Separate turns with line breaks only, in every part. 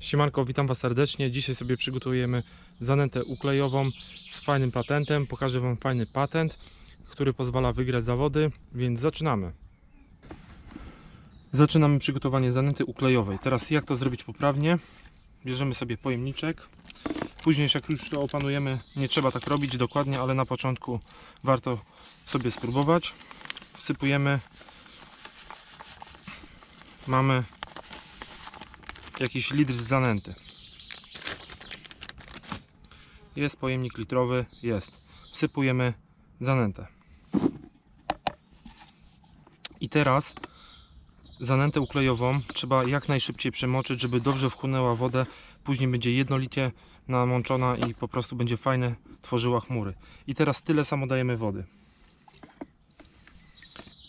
Siemanko, witam Was serdecznie. Dzisiaj sobie przygotujemy zanętę uklejową z fajnym patentem. Pokażę Wam fajny patent, który pozwala wygrać zawody, więc zaczynamy. Zaczynamy przygotowanie zanęty uklejowej. Teraz jak to zrobić poprawnie? Bierzemy sobie pojemniczek. Później jak już to opanujemy, nie trzeba tak robić dokładnie, ale na początku warto sobie spróbować. Wsypujemy. Mamy jakiś litr z zanęty. Jest pojemnik litrowy, jest. Wsypujemy zanętę. I teraz zanętę uklejową trzeba jak najszybciej przemoczyć, żeby dobrze wchłonęła wodę. Później będzie jednolicie namączona i po prostu będzie fajne, tworzyła chmury. I teraz tyle samo dajemy wody.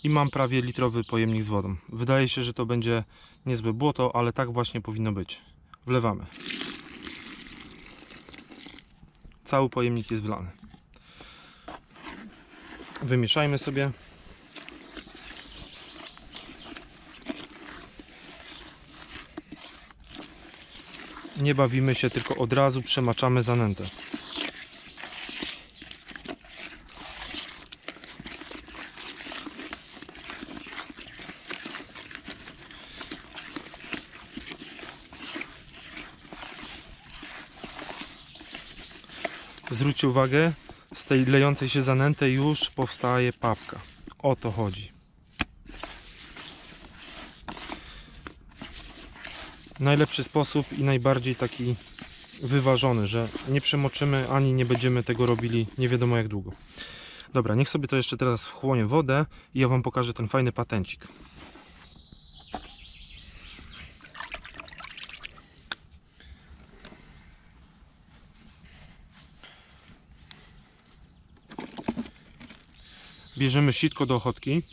I mam prawie litrowy pojemnik z wodą. Wydaje się, że to będzie niezłe błoto, ale tak właśnie powinno być. Wlewamy. Cały pojemnik jest wlany. Wymieszajmy sobie. Nie bawimy się, tylko od razu przemaczamy zanętę. Zwróćcie uwagę, z tej lejącej się zanęty już powstaje papka. O to chodzi. Najlepszy sposób i najbardziej taki wyważony, że nie przemoczymy ani nie będziemy tego robili nie wiadomo jak długo. Dobra, niech sobie to jeszcze teraz wchłonie wodę i ja Wam pokażę ten fajny patencik. Bierzemy sitko do ochotki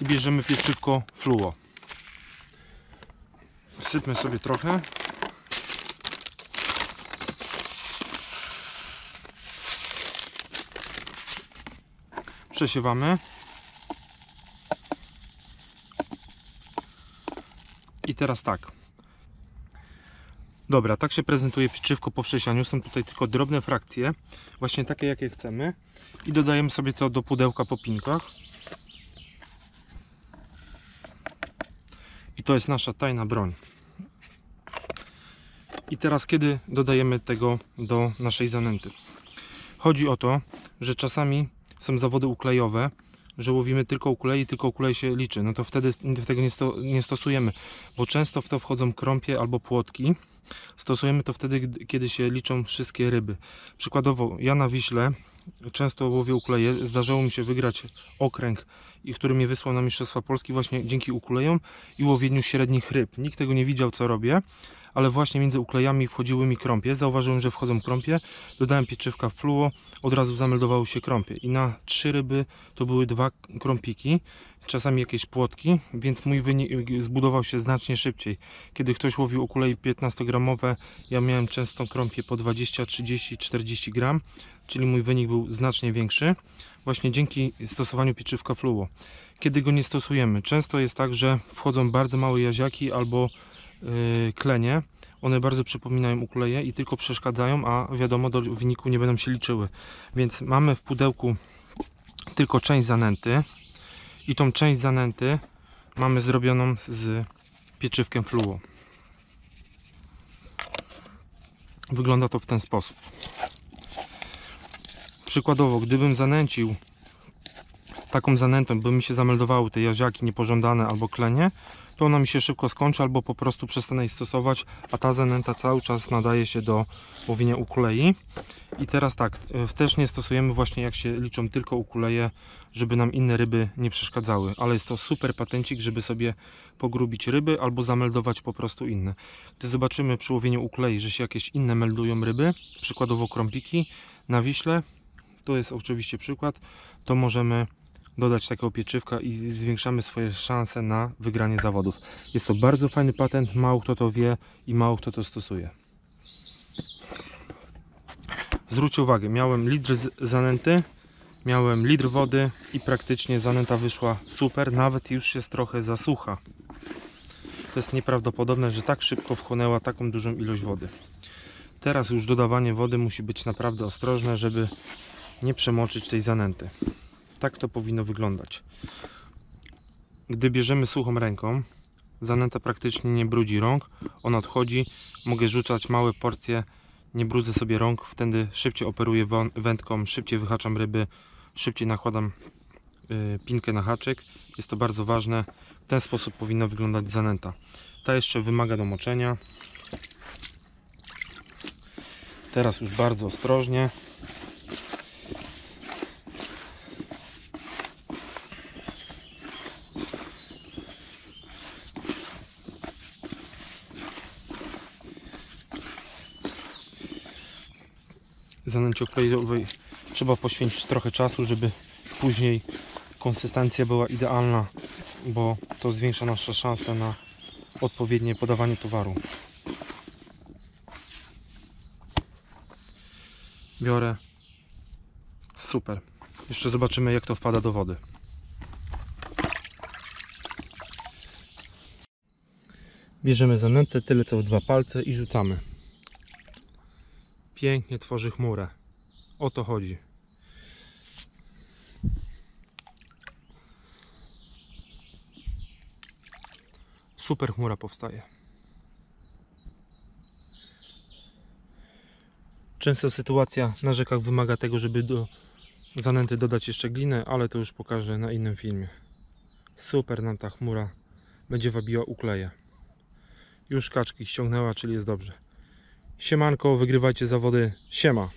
i bierzemy pieczywko fluo. Wsypmy sobie trochę. Przesiewamy. I teraz tak. Dobra, tak się prezentuje pieczywko po przesianiu. Są tutaj tylko drobne frakcje, właśnie takie jakie chcemy. I dodajemy sobie to do pudełka po pinkach. I to jest nasza tajna broń. I teraz kiedy dodajemy tego do naszej zanęty? Chodzi o to, że czasami są zawody uklejowe, że łowimy tylko uklei, tylko uklej się liczy. No to wtedy tego nie, nie stosujemy, bo często w to wchodzą krąpie albo płotki. Stosujemy to wtedy, kiedy się liczą wszystkie ryby. Przykładowo, ja na Wiśle często łowię ukleje. Zdarzyło mi się wygrać okręg, który mnie wysłał na Mistrzostwa Polski właśnie dzięki ukulejom i łowieniu średnich ryb. Nikt tego nie widział, co robię, ale właśnie między uklejami wchodziły mi krąpie. Zauważyłem, że wchodzą krąpie. Dodałem pieczywka w pluło, od razu zameldowały się krąpie. I na trzy ryby to były dwa krąpiki, czasami jakieś płotki, więc mój wynik zbudował się znacznie szybciej. Kiedy ktoś łowił ukulej 15-gramowe, ja miałem często krąpie po 20, 30, 40 gram, czyli mój wynik był znacznie większy. Właśnie dzięki stosowaniu pieczywka fluo. Kiedy go nie stosujemy, często jest tak, że wchodzą bardzo małe jaziaki albo klenie. One bardzo przypominają ukuleje i tylko przeszkadzają, a wiadomo, do wyniku nie będą się liczyły. Więc mamy w pudełku tylko część zanęty i tą część zanęty mamy zrobioną z pieczywkiem fluo. Wygląda to w ten sposób. Przykładowo, gdybym zanęcił taką zanętą, by mi się zameldowały te jaziaki niepożądane albo klenie, to ona mi się szybko skończy albo po prostu przestanę jej stosować, a ta zanęta cały czas nadaje się do łowienia ukulei. I teraz tak, e, też nie stosujemy właśnie jak się liczą tylko ukuleje, żeby nam inne ryby nie przeszkadzały, ale jest to super patencik, żeby sobie pogrubić ryby albo zameldować po prostu inne. Gdy zobaczymy przy łowieniu ukulei, że się jakieś inne meldują ryby, przykładowo krąpiki na Wiśle, to jest oczywiście przykład, to możemy dodać takiego pieczywka i zwiększamy swoje szanse na wygranie zawodów. Jest to bardzo fajny patent, mało kto to wie i mało kto to stosuje. Zwróćcie uwagę, miałem litr zanęty, miałem litr wody i praktycznie zanęta wyszła super, nawet już jest trochę zasucha. To jest nieprawdopodobne, że tak szybko wchłonęła taką dużą ilość wody. Teraz już dodawanie wody musi być naprawdę ostrożne, żeby nie przemoczyć tej zanęty. Tak to powinno wyglądać. Gdy bierzemy suchą ręką, zanęta praktycznie nie brudzi rąk, ona odchodzi, mogę rzucać małe porcje, nie brudzę sobie rąk, wtedy szybciej operuję wędką, szybciej wyhaczam ryby, szybciej nakładam y, pinkę na haczyk. Jest to bardzo ważne. W ten sposób powinna wyglądać zanęta. Ta jeszcze wymaga domoczenia. Teraz już bardzo ostrożnie. Zanęcie oklejowej trzeba poświęcić trochę czasu, żeby później konsystencja była idealna, bo to zwiększa nasze szanse na odpowiednie podawanie towaru. Biorę. Super. Jeszcze zobaczymy jak to wpada do wody. Bierzemy zanętę, tyle co w dwa palce i rzucamy. Pięknie tworzy chmurę. O to chodzi. Super chmura powstaje. Często sytuacja na rzekach wymaga tego, żeby do zanęty dodać jeszcze glinę, ale to już pokażę na innym filmie. Super nam ta chmura będzie wabiła ukleje. Już kaczki ściągnęła, czyli jest dobrze. Siemanko, wygrywajcie zawody. Siema.